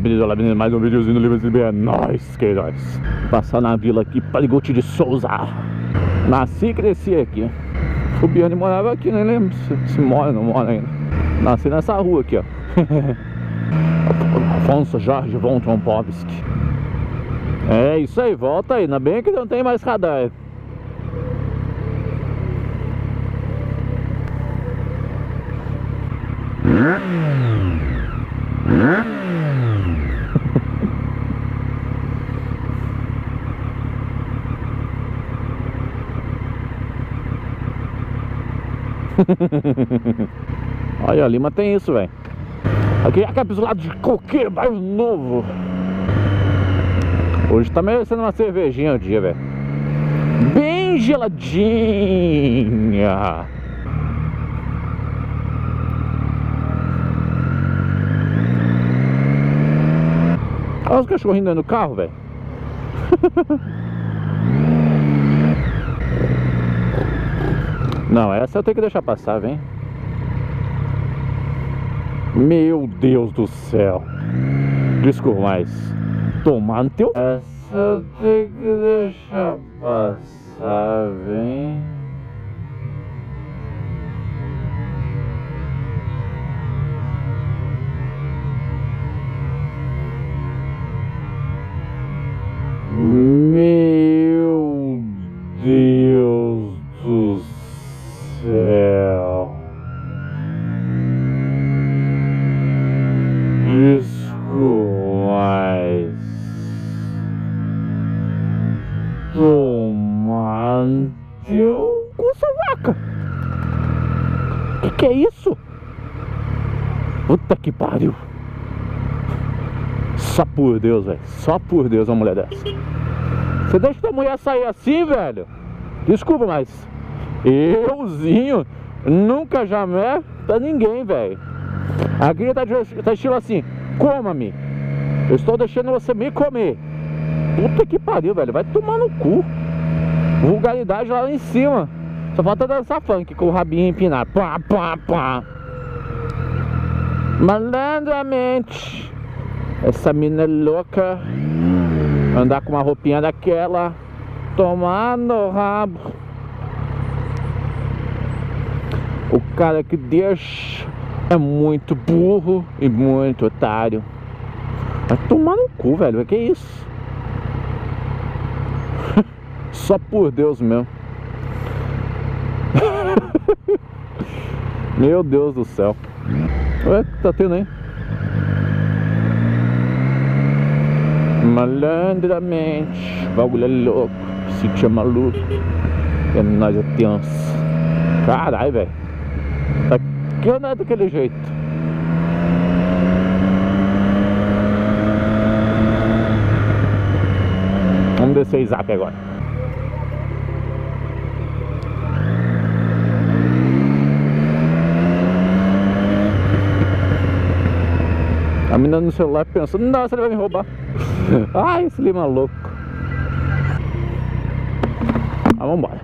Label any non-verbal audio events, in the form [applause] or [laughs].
beleza, olá beleza, mais um videozinho do Livro de É nóis, que Passar na vila aqui, Paligote de Souza. Nasci e cresci aqui. O Biane morava aqui, nem lembro se, se mora ou não mora ainda. Nasci nessa rua aqui, ó. [laughs] Afonso Jorge von Trompovski. É isso aí, volta aí, ainda bem que não tem mais radar [laughs] Olha, Lima tem isso, velho. Aqui é aquele lado de coqueiro, bairro novo. Hoje tá merecendo uma cervejinha o dia, velho. Bem geladinha. Olha os cachorrinhos dentro do carro, velho. [laughs] Não, essa eu tenho que deixar passar, vem. Meu Deus do céu. Desculpa, mas tomar no teu. Essa eu tenho que deixar passar, vem. Céu. Tomar teu cu, sua vaca. Que que é isso? Puta que pariu. Só por Deus, velho. Só por Deus uma mulher dessa. Você deixa tua mulher sair assim, velho? Desculpa, mas euzinho nunca jamais pra ninguém, velho. A guia tá, tá estilo assim, coma-me. Eu estou deixando você me comer. Puta que pariu, velho. Vai tomar no cu. Vulgaridade lá em cima. Só falta dançar funk com o rabinho empinado. Pá, pá, pá. Malandramente. Essa mina é louca Andar com uma roupinha daquela Tomar no rabo O cara que deixa É muito burro E muito otário Vai tomar no cu, velho Que isso? [laughs] Só por Deus mesmo [laughs] Meu Deus do céu Ué, tá tendo aí? Malandramente, bagulho é louco, sítio é maluco, é nós é tenso. Caralho, velho. Que eu não é daquele jeito? Vamos descer o zap agora. A menina no celular pensando, nossa, ele vai me roubar. [laughs] Ai, esse lima louco. Ah, Vamos embora.